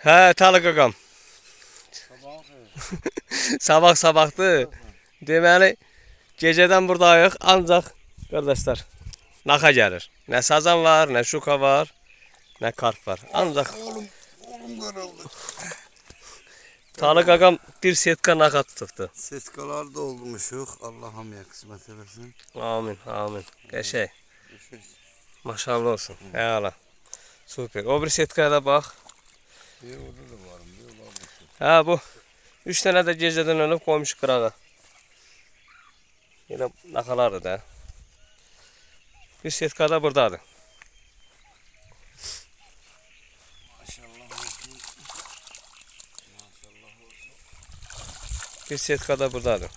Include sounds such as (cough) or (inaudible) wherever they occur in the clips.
Hə, Talı qaqam. Sabah (laughs) Sabah sabahdır. Deməli, gecədən buradayıq, ancaq qardaşlar naxa gəlir. Nə sazan var, nə şuka var, nə karp var. Ancaq Oğlum, oğlum kırıldı. Talı qaqam bir setka naxa tutubdu. Seskalar doldurmuşuq. Allah hamıya qismət eləsin. Amin, amin. Qəşəng. Maşallah olsun. Əla. Super. O bir setkaya da bax. Bir orada da varım. Bir olar bu. 3 dənə də gecədən ölüb qoymuş qırağa. Yenə naxalardır da. Bir setka da olsun. Bir setka da burdadır.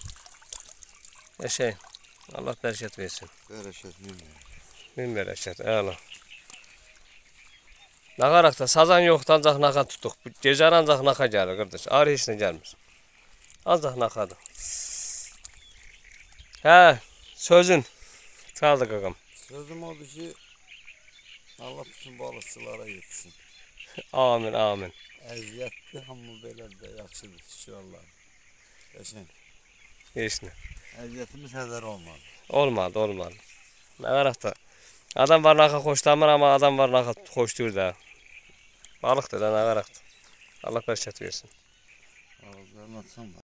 Qəşəng. Allah bərəkət versin. Bərəkət bilmir. Min bərəkət. Əla. Nağaraq da sazan naxa tutuq. Bu Gecə ancaq naxa gəlir qardaş. Arı heç nə gəlmir. Ancaq naxadır. Hə, sözün. Çaldı qaqam. Sözüm odur ki, Allah bütün balıqçılara yetsin. (laughs) Amin, amin. Əziyyətli hamı belə də yaxşıdır. Şükür Allah. Qəşəng. Heç nə. Əziyyətimiz hədər olmadı. Olmadı, olmadı. Nağaraq da. Adam var naxa xoşlamır, amma adam var naxa xoşlayır da. Balıqdır da nağaraq da. Allah bərəkət versin. Ağızlarını açsam da.